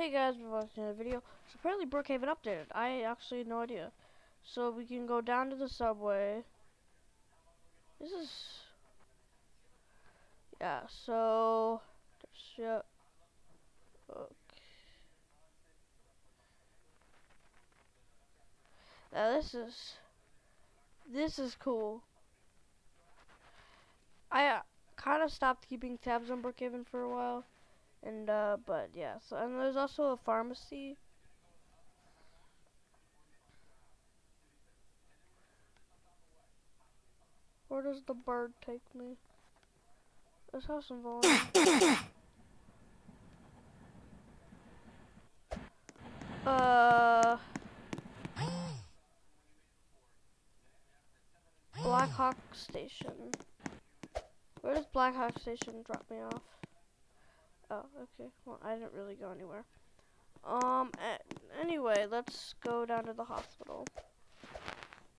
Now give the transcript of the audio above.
Hey guys, we're watching a video. So apparently Brookhaven updated. I actually had no idea. So we can go down to the subway. This is yeah. So yeah. Okay. Now this is this is cool. I uh, kind of stopped keeping tabs on Brookhaven for a while. And, uh, but yeah, so, and there's also a pharmacy. Where does the bird take me? This has some volume. uh. Blackhawk Station. Where does Blackhawk Station drop me off? Oh, okay. Well, I didn't really go anywhere. Um, anyway, let's go down to the hospital.